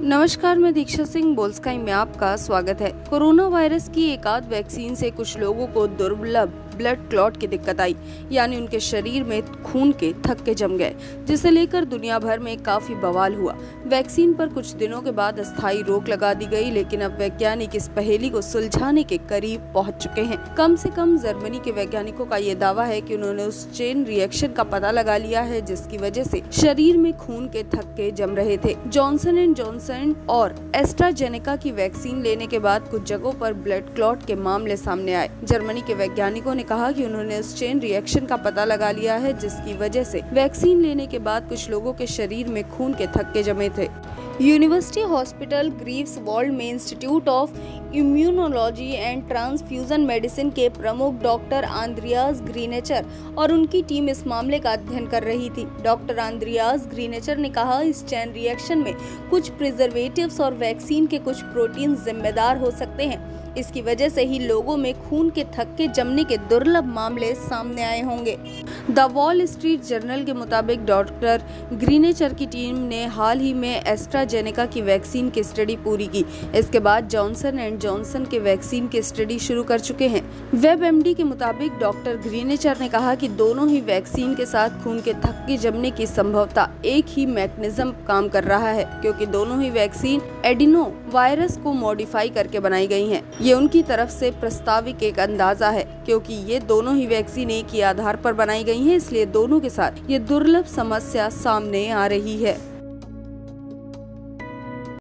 नमस्कार, मैं दीक्षा सिंह बोल्सकाई में आपका स्वागत है। कोरोना वायरस की एकाध वैक्सीन से कुछ लोगों को दुर्लभ ब्लड क्लॉट की दिक्कत आई, यानी उनके शरीर में खून के थक्के जम गए, जिसे लेकर दुनिया भर में काफ़ी बवाल हुआ। वैक्सीन पर कुछ दिनों के बाद अस्थायी रोक लगा दी गई, लेकिन अब वैज्ञानिक इस पहेली को सुलझाने के करीब पहुँच चुके हैं। कम से कम जर्मनी के वैज्ञानिकों का ये दावा है कि उन्होंने उस चेन रिएक्शन का पता लगा लिया है, जिसकी वजह से शरीर में खून के थक्के जम रहे थे। जॉनसन एंड जॉनसन और एस्ट्राजेनेका की वैक्सीन लेने के बाद कुछ जगहों पर ब्लड क्लॉट के मामले सामने आए। जर्मनी के वैज्ञानिकों ने कहा कि उन्होंने इस चेन रिएक्शन का पता लगा लिया है, जिसकी वजह से वैक्सीन लेने के बाद कुछ लोगों के शरीर में खून के थक्के जमे थे। यूनिवर्सिटी हॉस्पिटल ग्रीव्स वर्ल्ड में institute of immunology and transfusion medicine के प्रमुख डॉक्टर आंद्रियाज ग्रीनेचर और उनकी टीम इस मामले का अध्ययन कर रही थी। डॉक्टर आंद्रियाज ग्रीनेचर ने कहा, इस चैन रिएक्शन में कुछ प्रिजर्वेटिव्स और वैक्सीन के कुछ प्रोटीन जिम्मेदार हो सकते हैं। इसकी वजह से ही लोगों में खून के थक्के जमने के दुर्लभ मामले सामने आए होंगे। द वॉल स्ट्रीट जर्नल के मुताबिक डॉक्टर ग्रीनेचर की टीम ने हाल ही में एस्ट्राजेनेका की वैक्सीन की स्टडी पूरी की। इसके बाद जॉनसन एंड जॉनसन के वैक्सीन की स्टडी शुरू कर चुके हैं। वेब एमडी के मुताबिक डॉक्टर ग्रीनेचर ने कहा कि दोनों ही वैक्सीन के साथ खून के थक्के जमने की संभवता एक ही मैकेनिज्म काम कर रहा है, क्योंकि दोनों ही वैक्सीन एडिनो वायरस को मॉडिफाई करके बनाई गई हैं। ये उनकी तरफ़ से प्रस्ताविक एक अंदाज़ा है, क्योंकि ये दोनों ही वैक्सीन एक ही आधार पर बनाई गई हैं, इसलिए दोनों के साथ ये दुर्लभ समस्या सामने आ रही है।